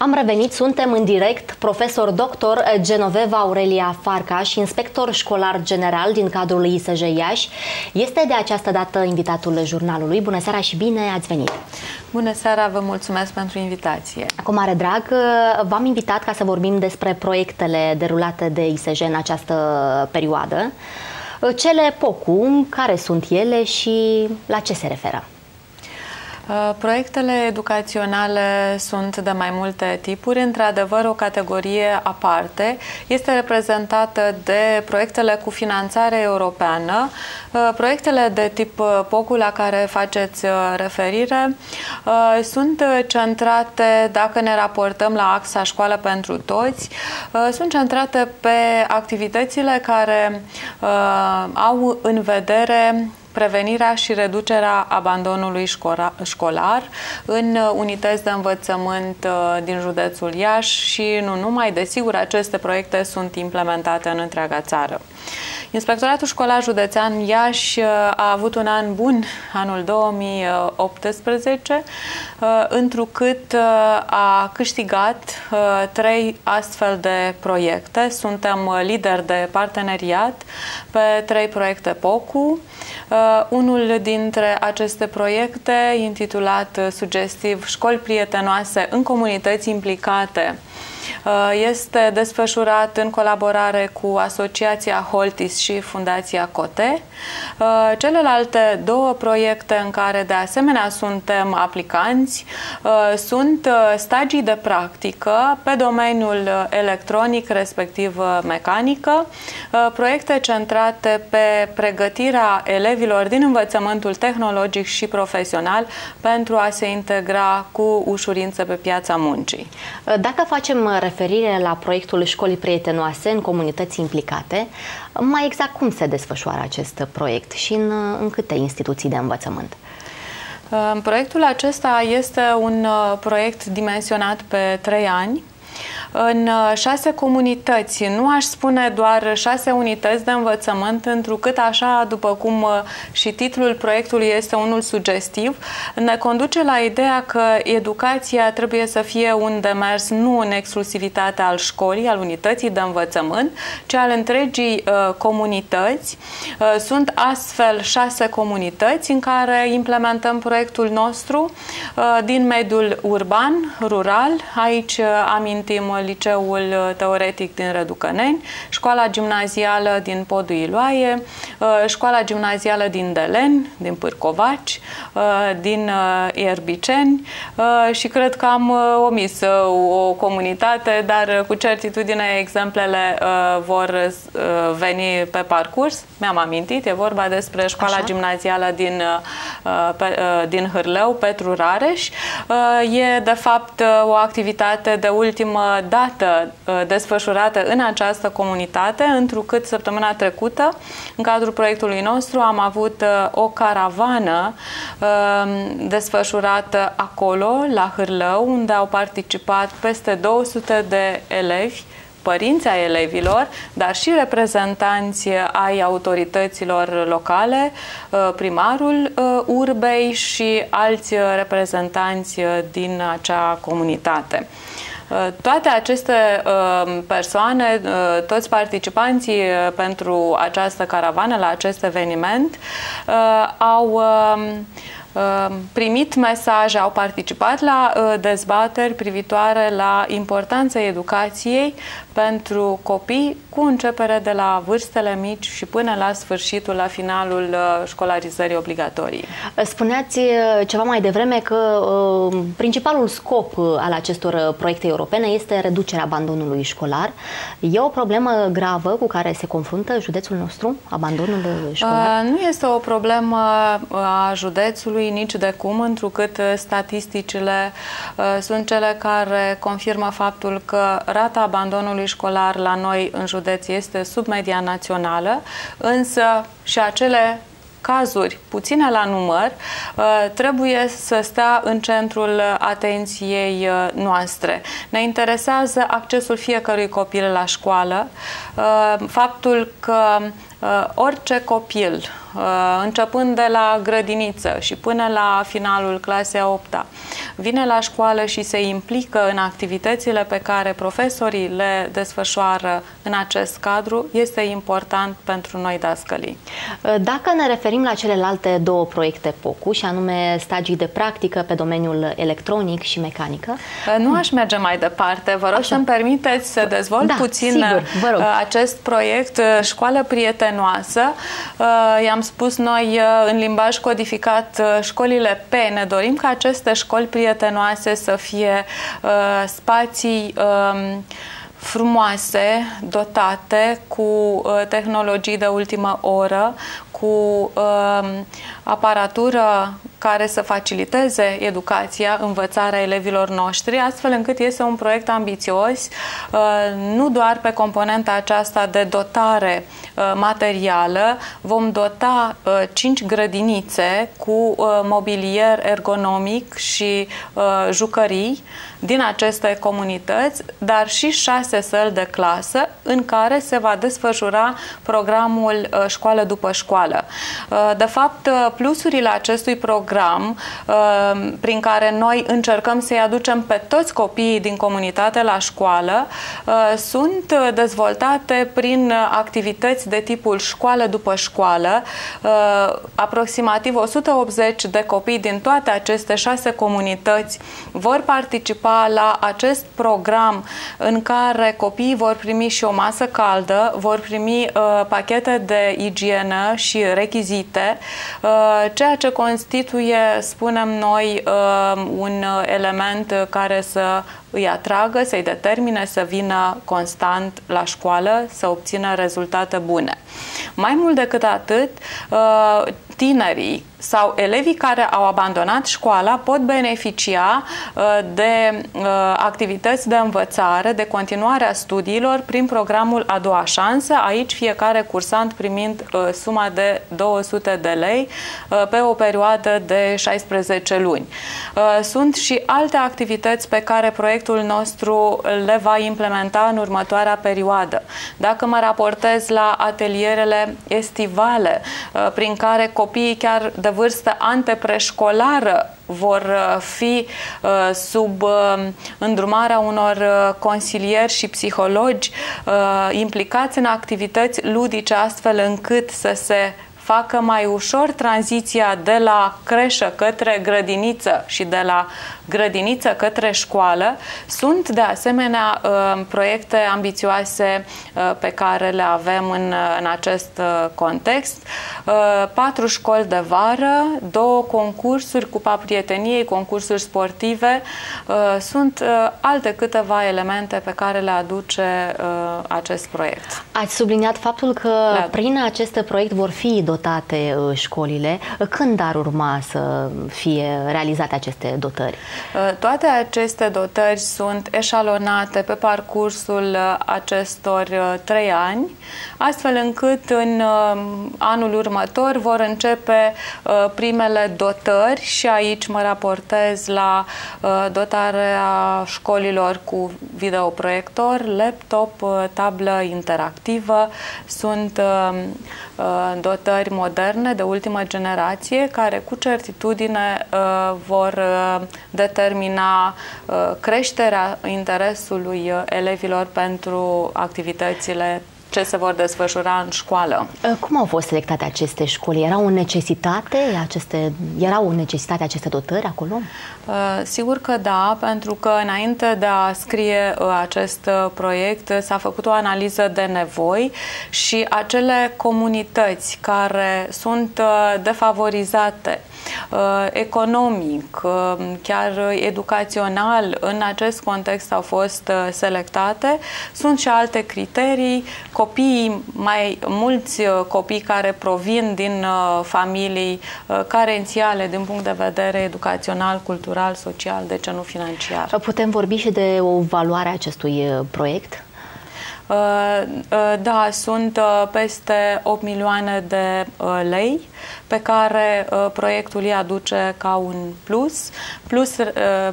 Am revenit, suntem în direct, profesor doctor Genoveva Aurelia Farcaș, inspector școlar general din cadrul ISJ Iași. Este de această dată invitatul jurnalului. Bună seara și bine ați venit! Bună seara, vă mulțumesc pentru invitație. Cu mare drag, v-am invitat ca să vorbim despre proiectele derulate de ISJ în această perioadă. Cele POCU, care sunt ele și la ce se referă? Uh, proiectele educaționale sunt de mai multe tipuri. Într-adevăr, o categorie aparte este reprezentată de proiectele cu finanțare europeană. Uh, proiectele de tip uh, POCU la care faceți referire sunt centrate, dacă ne raportăm la axa școală pentru toți, sunt centrate pe activitățile care au în vedere prevenirea și reducerea abandonului școlar în unități de învățământ uh, din județul Iași și nu numai, desigur, aceste proiecte sunt implementate în întreaga țară. Inspectoratul Școlar Județean Iași uh, a avut un an bun, anul 2018, uh, întrucât a câștigat trei astfel de proiecte. Suntem lideri de parteneriat pe trei proiecte POCU, Uh, unul dintre aceste proiecte, intitulat uh, sugestiv Școli prietenoase în comunități implicate, Uh, este desfășurat în colaborare cu Asociația Holtis și Fundația Cote. Uh, celelalte două proiecte în care de asemenea suntem aplicanți uh, sunt stagii de practică pe domeniul electronic, respectiv mecanică, proiecte centrate pe pregătirea elevilor din învățământul tehnologic și profesional pentru a se integra cu ușurință pe piața muncii. Dacă facem referire la proiectul Școlii Prietenoase în comunități implicate. Mai exact cum se desfășoară acest proiect și în, în câte instituții de învățământ? Proiectul acesta este un uh, proiect dimensionat pe trei ani în uh, șase comunități. Nu aș spune doar șase unități de învățământ, întrucât așa, după cum uh, și titlul proiectului este unul sugestiv, ne conduce la ideea că educația trebuie să fie un demers nu în exclusivitate al școlii, al unității de învățământ, ci al întregii uh, comunități. Uh, sunt astfel șase comunități în care implementăm proiectul nostru uh, din mediul urban, rural. Aici uh, amintim liceul teoretic din Răducăneni, școala gimnazială din Podul Iloaie, uh, școala gimnazială din Delen, din Pârcovaci, uh, din uh, Ierbiceni și cred că am omis o comunitate, dar cu certitudine exemplele vor veni pe parcurs. Mi-am amintit, e vorba despre școala Așa. gimnazială din, din Hârlău, Petru Rareș. E de fapt o activitate de ultimă dată uh, desfășurată în această comunitate, întrucât săptămâna trecută, în cadrul proiectului nostru, am avut uh, o caravană um, desfășurată acolo, la Hârlău, unde au participat peste 200 de elevi părinții ai elevilor, dar și reprezentanți ai autorităților locale, uh, primarul urbei și alți reprezentanți din acea comunitate. Uh, toate aceste uh, persoane, uh, toți participanții pentru această caravană, la acest eveniment, au um, primit mesaje, au participat la dezbateri privitoare la importanța educației pentru copii cu începere de la vârstele mici și până la sfârșitul, la finalul uh, școlarizării obligatorii. Spuneați uh, ceva mai devreme că uh, principalul scop al acestor proiecte europene este reducerea abandonului școlar. E o problemă gravă cu care se confruntă județul nostru, abandonul școlar? Nu este o problemă a județului nici de cum, întrucât statisticile sunt cele care confirmă faptul că rata abandonului școlar la noi în județ este sub media națională, însă și acele cazuri puține la număr uh, trebuie să stea în centrul atenției uh, noastre. Ne interesează accesul fiecărui copil la școală, uh, faptul că orice copil începând de la grădiniță și până la finalul clasei a 8 -a, vine la școală și se implică în activitățile pe care profesorii le desfășoară în acest cadru, este important pentru noi dascălii. Dacă ne referim la celelalte două proiecte POCU, și anume stagii de practică pe domeniul electronic și mecanică. Nu aș merge mai departe. Vă rog să-mi permiteți să dezvolt da, puțin sigur, vă rog. acest proiect Școală Prietenoasă. I-am spus noi în limbaj codificat școlile P. Ne dorim ca aceste școli prietenoase să fie spații frumoase, dotate, cu tehnologii de ultimă oră, cu uh, aparatură care să faciliteze educația, învățarea elevilor noștri, astfel încât este un proiect ambițios, uh, nu doar pe componenta aceasta de dotare uh, materială, vom dota uh, cinci grădinițe cu uh, mobilier ergonomic și uh, jucării din aceste comunități, dar și șase săli de clasă în care se va desfășura programul uh, școală după școală școală. Uh, de fapt, uh, plusurile acestui program, uh, prin care noi încercăm să-i aducem pe toți copiii din comunitate la școală, sunt dezvoltate prin activități de tipul școală după școală. Aproximativ 180 de copii din toate aceste șase comunități vor participa la acest program în care copiii vor primi și o masă caldă, vor primi pachete de igienă și și rechizite, uh, ceea ce constituie, spunem noi, uh, un element care să îi atragă, să-i determine să vină constant la școală, să obțină rezultate bune. Mai mult decât atât, uh, tinerii sau elevii care au abandonat școala pot beneficia uh, de uh, activități de învățare, de continuare a studiilor prin programul A doua șansă, aici fiecare cursant primind suma de 200 de lei pe o perioadă de 16 luni. Sunt și alte activități pe care proiectul nostru le va implementa în următoarea perioadă. Dacă mă raportez la atelierele estivale, prin care copiii chiar de vârstă antepreșcolară vor uh, fi uh, sub uh, îndrumarea unor consilieri și psihologi implicați în activități ludice astfel încât să se facă mai ușor tranziția de la creșă către grădiniță și de la grădiniță către școală. Sunt de asemenea uh, proiecte ambițioase uh, pe care le avem în, în acest uh, context. Patru școli de vară, două concursuri, Cupa Prieteniei, concursuri sportive. Sunt alte câteva elemente pe care le aduce acest proiect. Ați subliniat faptul că prin acest proiect vor fi dotate școlile. Când ar urma să fie realizate aceste dotări? Uh, toate aceste dotări sunt eșalonate pe parcursul uh, acestor uh, trei ani, astfel încât în anul următor vor începe primele dotări și aici mă raportez la dotarea școlilor cu videoproiector, laptop, tablă interactivă. Sunt dotări moderne de ultimă generație care cu certitudine vor determina determina uh, creșterea interesului uh, elevilor pentru activitățile ce se vor desfășura în școală. Uh, cum au fost selectate aceste școli? Era o necesitate aceste, erau o necesitate aceste dotări acolo? Uh, sigur că da, pentru că înainte de a scrie uh, acest proiect s-a făcut o analiză de nevoi și acele comunități care sunt defavorizate economic, chiar educațional, în acest context au fost selectate. Sunt și alte criterii copiii, mai mulți uh, copii care provin din uh, familii uh, carențiale din punct de vedere educațional, cultural, social, de ce nu financiar. Putem vorbi și de o valoare a acestui proiect? Da, sunt peste 8 milioane de lei pe care proiectul îi aduce ca un plus, plus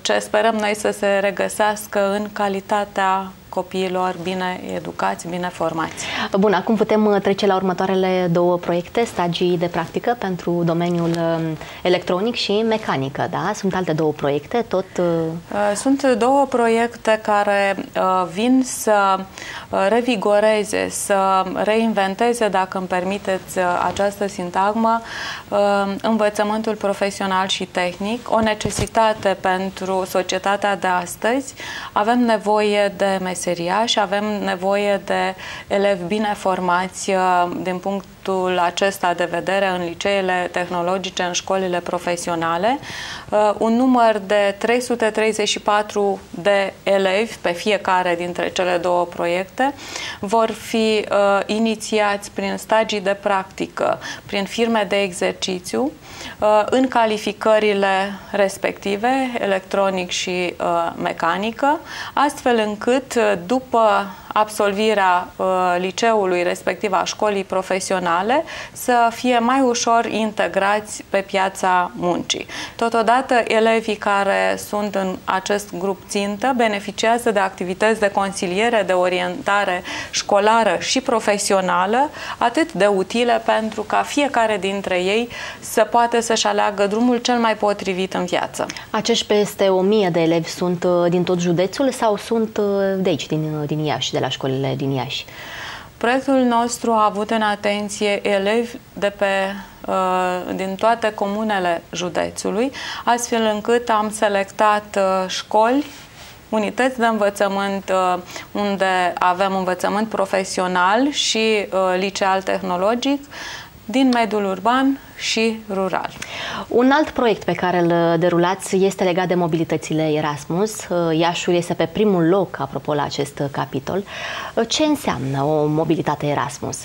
ce sperăm noi să se regăsească în calitatea copiilor bine educați, bine formați. Bun, acum putem trece la următoarele două proiecte, stagii de practică pentru domeniul um, electronic și mecanică, da? Sunt alte două proiecte, tot... Sunt două proiecte care vin să revigoreze, să reinventeze, dacă îmi permiteți această sintagmă, învățământul profesional și tehnic, o necesitate pentru societatea de astăzi. Avem nevoie de meseriași, avem nevoie de elevi bine formați din punct punctul acesta de vedere în liceele tehnologice, în școlile profesionale, uh, un număr de 334 de elevi pe fiecare dintre cele două proiecte vor fi uh, inițiați prin stagii de practică, prin firme de exercițiu, uh, în calificările respective, electronic și mecanică, astfel încât după absolvirea uh, liceului, respectiv a școlii profesionale, să fie mai ușor integrați pe piața muncii. Totodată, elevii care sunt în acest grup țintă beneficiază de activități de consiliere, de orientare școlară și profesională, atât de utile pentru ca fiecare dintre ei să poată să-și aleagă drumul cel mai potrivit în viață. Acești peste o mie de elevi sunt uh, din tot județul sau sunt uh, de aici, din, din Iași, de la la școlile din Iași. Proiectul nostru a avut în atenție elevi de pe, uh, din toate comunele județului, astfel încât am selectat uh, școli unități de învățământ uh, unde avem învățământ profesional și liceal tehnologic din mediul urban și rural. Un alt proiect pe care îl derulați este legat de mobilitățile Erasmus. Iașul este pe primul loc, apropo, la acest capitol. Ce înseamnă o mobilitate Erasmus?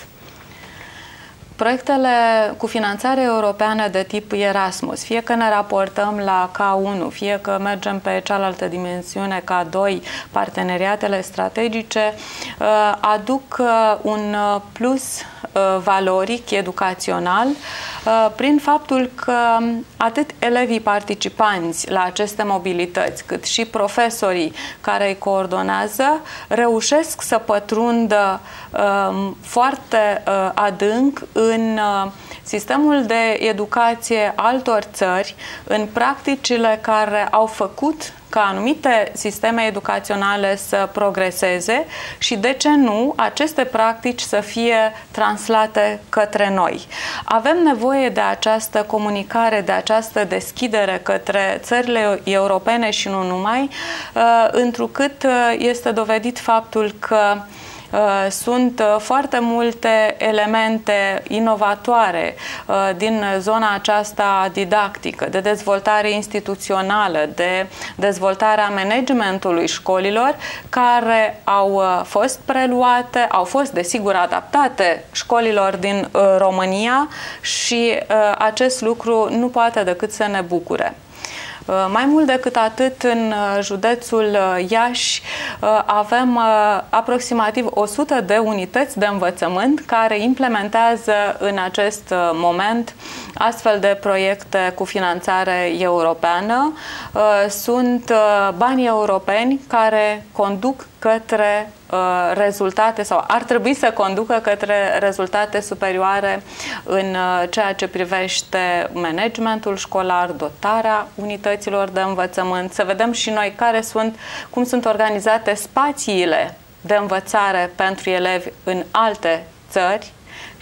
Proiectele cu finanțare europeană de tip Erasmus, fie că ne raportăm la K1, fie că mergem pe cealaltă dimensiune K2, parteneriatele strategice, uh, aduc uh, un uh, plus valoric, educațional, prin faptul că atât elevii participanți la aceste mobilități, cât și profesorii care îi coordonează, reușesc să pătrundă foarte adânc în uh, sistemul de educație altor țări, în practicile care au făcut ca anumite sisteme educaționale să progreseze și, de ce nu, aceste practici să fie translate către noi. Avem nevoie de această comunicare, de această deschidere către țările europene și nu numai, uh, întrucât uh, este dovedit faptul că Uh, sunt uh, foarte multe elemente inovatoare uh, din zona aceasta didactică, de dezvoltare instituțională, de dezvoltarea managementului școlilor, care au fost preluate, au fost desigur adaptate școlilor din România și acest lucru nu poate decât să ne bucure. Uh, mai mult decât atât, în uh, județul uh, Iași avem aproximativ 100 de unități de învățământ care implementează în acest moment astfel de proiecte cu finanțare europeană. Sunt banii europeni care conduc către uh, rezultate sau ar trebui să conducă către rezultate superioare în uh, ceea ce privește managementul școlar, dotarea unităților de învățământ, să vedem și noi care sunt, cum sunt organizate spațiile de învățare pentru elevi în alte țări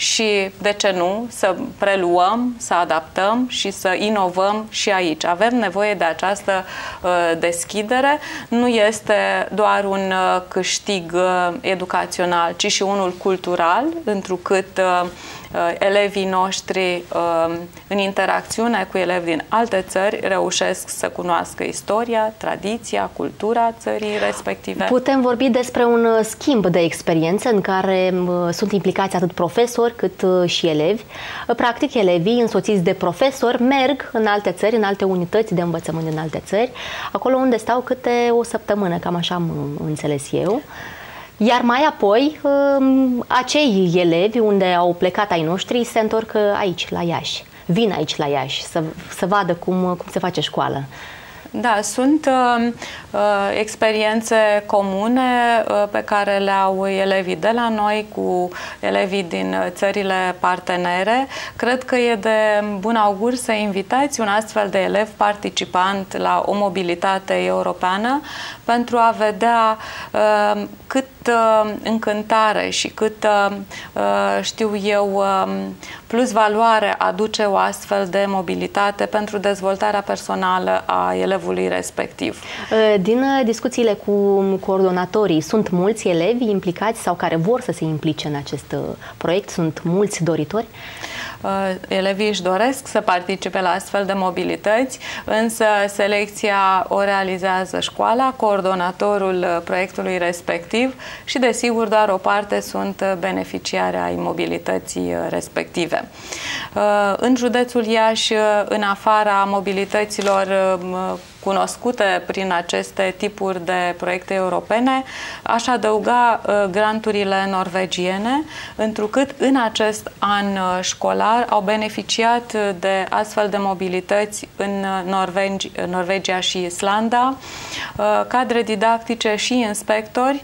și, de ce nu, să preluăm, să adaptăm și să inovăm și aici. Avem nevoie de această uh, deschidere. Nu este doar un uh, câștig uh, educațional, ci și unul cultural, întrucât uh, Uh, elevii noștri um, în interacțiune cu elevi din alte țări reușesc să cunoască istoria, tradiția, cultura țării respective. Putem vorbi despre un uh, schimb de experiență în care uh, sunt implicați atât profesori cât și elevi. Practic, elevii însoțiți de profesori merg în alte țări, în alte unități de învățământ în alte țări, acolo unde stau câte o săptămână, cam așa am înțeles eu. Iar mai apoi, um, acei elevi unde au plecat ai noștri se întorc uh, aici, la Iași. Vin aici la Iași să, să vadă cum, cum se face școală. Da, sunt uh, uh, experiențe comune uh, pe care le au elevii de la noi cu elevii din țările partenere. Cred că e de bun augur să invitați un astfel de elev participant la o mobilitate europeană pentru a vedea uh, cât uh, încântare și cât, uh, știu eu, plus valoare aduce o astfel de mobilitate pentru dezvoltarea personală a elevului respectiv. Din discuțiile cu coordonatorii, sunt mulți elevi implicați sau care vor să se implice în acest proiect? Sunt mulți doritori? Uh, elevii își doresc să participe la astfel de mobilități, însă selecția o realizează școala, coordonatorul uh, proiectului respectiv și, desigur, doar o parte sunt beneficiare ai mobilității uh, respective. În județul Iași, în afara mobilităților cunoscute prin aceste tipuri de proiecte europene, aș adăuga uh, granturile norvegiene, întrucât în acest an uh, școlar au beneficiat de astfel de mobilități în uh, Norvegi, Norvegia și Islanda, cadre didactice și inspectori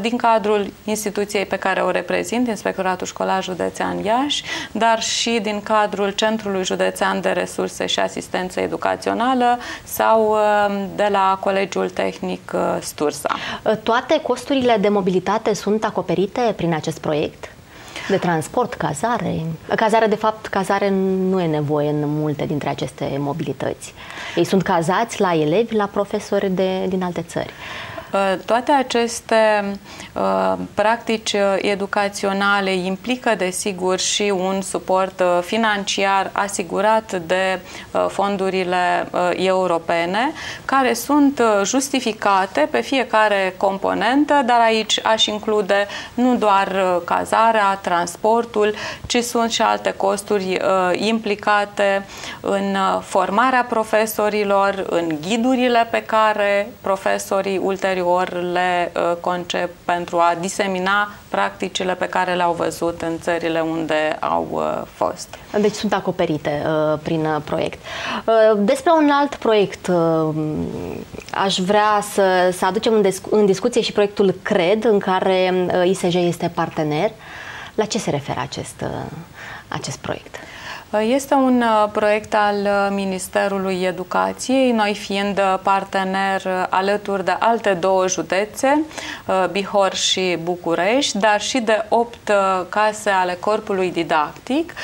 din cadrul instituției pe care o reprezint, Inspectoratul Școlar Județean Iași, dar și din cadrul Centrului Județean de Resurse și Asistență Educațională sau Um, de la Colegiul Tehnic uh, Stursa. Uh, toate costurile de mobilitate sunt acoperite prin acest proiect? De transport, cazare? Cazare, de fapt, cazare nu e nevoie în multe dintre aceste mobilități. Ei sunt cazați la elevi, la profesori de, din alte țări. Uh, toate aceste uh, practici educaționale implică, desigur, și un suport uh, financiar asigurat de fondurile europene, care sunt justificate pe fiecare componentă, dar aici aș include nu doar cazarea, transportul, ci sunt și alte costuri implicate în formarea profesorilor, în ghidurile pe care profesorii ulterior ulterior le uh, concep pentru a disemina practicile pe care le-au văzut în țările unde au uh, fost. Deci sunt acoperite uh, prin uh, proiect. Uh, despre un alt proiect uh, aș vrea să, să aducem în, discu- în discuție și proiectul CRED, în care uh, ISJ este partener. La ce se referă acest, uh, acest proiect? Este un uh, proiect al uh, Ministerului Educației, noi fiind uh, partener alături de alte două județe, Bihor și București, dar și de opt case ale corpului didactic,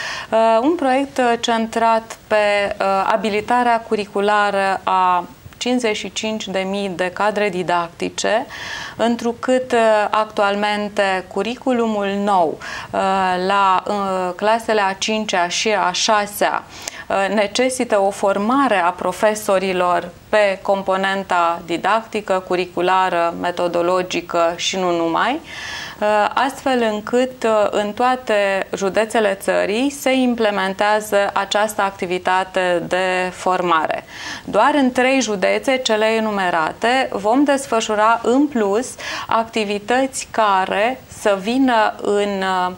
un proiect centrat pe abilitarea curriculară a 55.000 de cadre didactice, întrucât uh, actualmente curiculumul nou uh, la uh, clasele a 5-a și a 6-a necesită o formare a profesorilor pe componenta didactică, curriculară, metodologică și nu numai, Uh, astfel încât uh, în toate județele țării se implementează această activitate de formare. Doar în trei județe, cele enumerate, vom desfășura în plus activități care să vină în uh,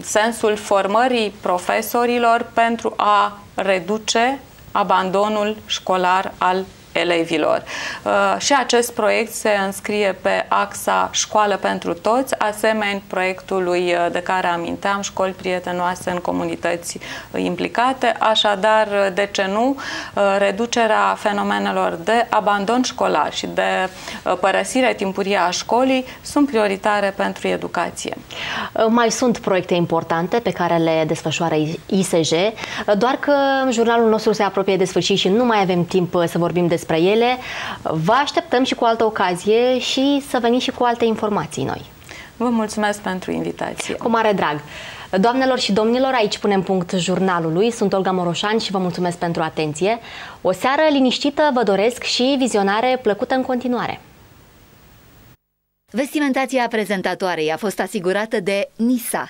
sensul formării profesorilor pentru a reduce abandonul școlar al elevilor. Uh, și acest proiect se înscrie pe axa Școală pentru Toți, asemenea proiectului uh, de care aminteam, școli prietenoase în comunități implicate, așadar, de ce nu, uh, reducerea fenomenelor de abandon școlar și de părăsire timpurie a școlii sunt prioritare pentru educație. Mai sunt proiecte importante pe care le desfășoară ISJ, doar că jurnalul nostru se apropie de sfârșit și nu mai avem timp să vorbim de despre ele. Vă așteptăm și cu altă ocazie și să veniți și cu alte informații noi. Vă mulțumesc pentru invitație. Cu mare drag. Doamnelor și domnilor, aici punem punct jurnalului. Sunt Olga Moroșan și vă mulțumesc pentru atenție. O seară liniștită vă doresc și vizionare plăcută în continuare. Vestimentația prezentatoarei a fost asigurată de NISA